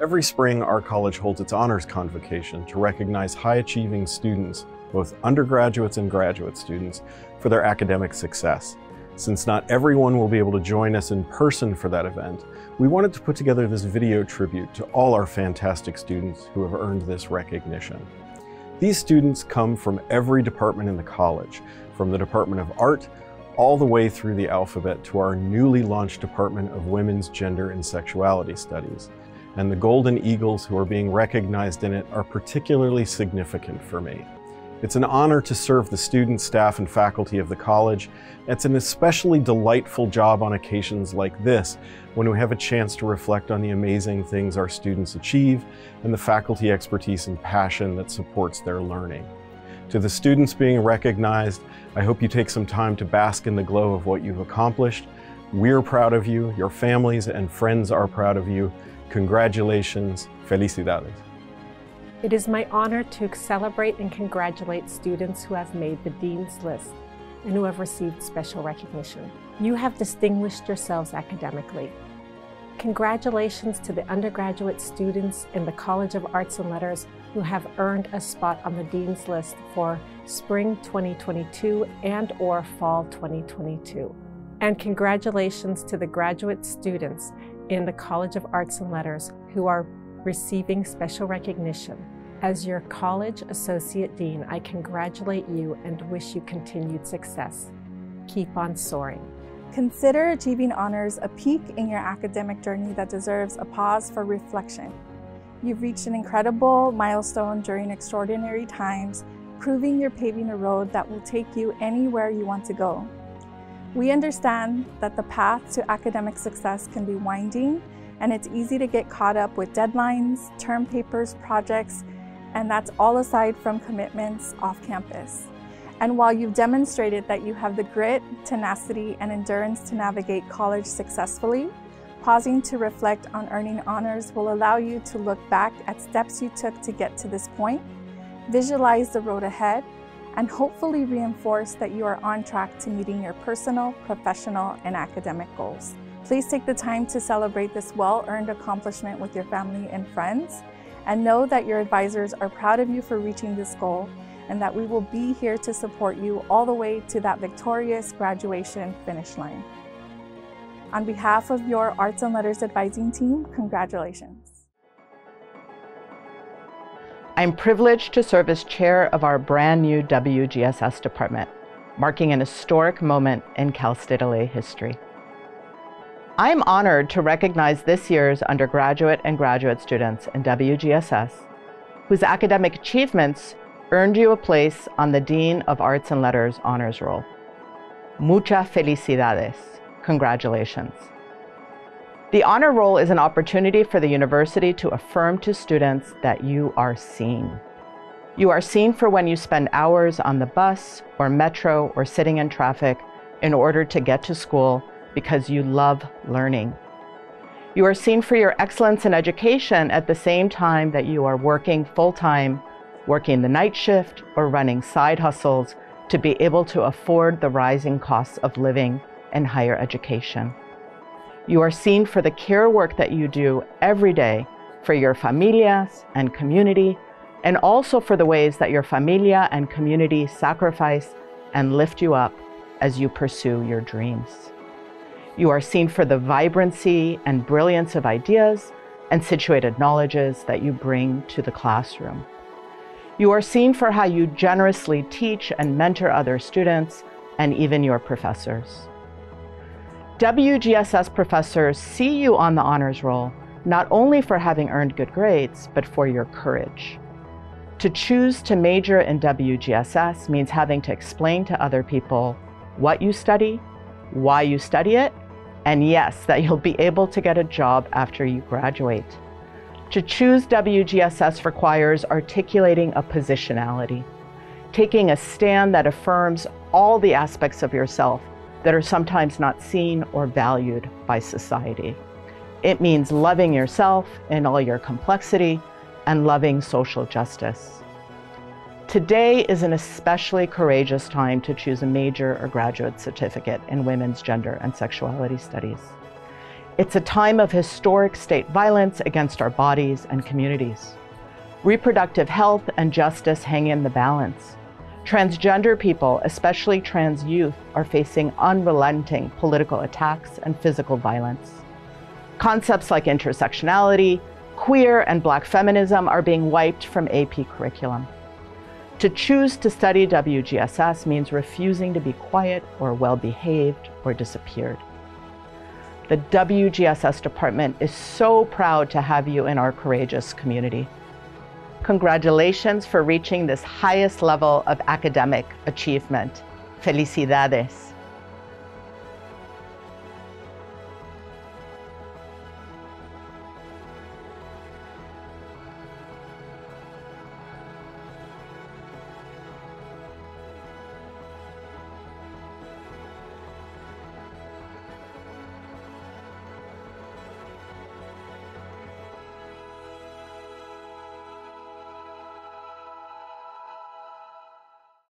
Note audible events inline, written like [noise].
Every spring, our college holds its honors convocation to recognize high achieving students, both undergraduates and graduate students, for their academic success. Since not everyone will be able to join us in person for that event, we wanted to put together this video tribute to all our fantastic students who have earned this recognition. These students come from every department in the college, from the Department of Art all the way through the alphabet to our newly launched Department of Women's Gender and Sexuality Studies and the Golden Eagles who are being recognized in it are particularly significant for me. It's an honor to serve the students, staff, and faculty of the college. It's an especially delightful job on occasions like this, when we have a chance to reflect on the amazing things our students achieve and the faculty expertise and passion that supports their learning. To the students being recognized, I hope you take some time to bask in the glow of what you've accomplished. We're proud of you, your families and friends are proud of you, Congratulations, felicidades. It is my honor to celebrate and congratulate students who have made the Dean's List and who have received special recognition. You have distinguished yourselves academically. Congratulations to the undergraduate students in the College of Arts and Letters who have earned a spot on the Dean's List for Spring 2022 and or Fall 2022. And congratulations to the graduate students in the College of Arts and Letters who are receiving special recognition. As your college associate dean, I congratulate you and wish you continued success. Keep on soaring. Consider achieving honors a peak in your academic journey that deserves a pause for reflection. You've reached an incredible milestone during extraordinary times, proving you're paving a road that will take you anywhere you want to go. We understand that the path to academic success can be winding and it's easy to get caught up with deadlines, term papers, projects, and that's all aside from commitments off campus. And while you've demonstrated that you have the grit, tenacity, and endurance to navigate college successfully, pausing to reflect on earning honors will allow you to look back at steps you took to get to this point, visualize the road ahead, and hopefully reinforce that you are on track to meeting your personal, professional, and academic goals. Please take the time to celebrate this well-earned accomplishment with your family and friends, and know that your advisors are proud of you for reaching this goal and that we will be here to support you all the way to that victorious graduation finish line. On behalf of your Arts and Letters advising team, congratulations. I'm privileged to serve as chair of our brand new WGSS department, marking an historic moment in Cal State LA history. I am honored to recognize this year's undergraduate and graduate students in WGSS whose academic achievements earned you a place on the Dean of Arts and Letters honors roll. Muchas felicidades. Congratulations. The honor roll is an opportunity for the university to affirm to students that you are seen. You are seen for when you spend hours on the bus or metro or sitting in traffic in order to get to school because you love learning. You are seen for your excellence in education at the same time that you are working full time, working the night shift, or running side hustles to be able to afford the rising costs of living and higher education. You are seen for the care work that you do every day for your familias and community, and also for the ways that your familia and community sacrifice and lift you up as you pursue your dreams. You are seen for the vibrancy and brilliance of ideas and situated knowledges that you bring to the classroom. You are seen for how you generously teach and mentor other students and even your professors. WGSS professors see you on the honors roll not only for having earned good grades, but for your courage. To choose to major in WGSS means having to explain to other people what you study, why you study it, and yes, [laughs] that you'll be able to get a job after you graduate. To choose WGSS requires articulating a positionality, taking a stand that affirms all the aspects of yourself that are sometimes not seen or valued by society. It means loving yourself in all your complexity and loving social justice. Today is an especially courageous time to choose a major or graduate certificate in women's gender and sexuality studies. It's a time of historic state violence against our bodies and communities. Reproductive health and justice hang in the balance. Transgender people, especially trans youth, are facing unrelenting political attacks and physical violence. Concepts like intersectionality, queer, and black feminism are being wiped from AP curriculum. To choose to study WGSS means refusing to be quiet or well behaved or disappeared. The WGSS department is so proud to have you in our courageous community. Congratulations for reaching this highest level of academic achievement. Felicidades.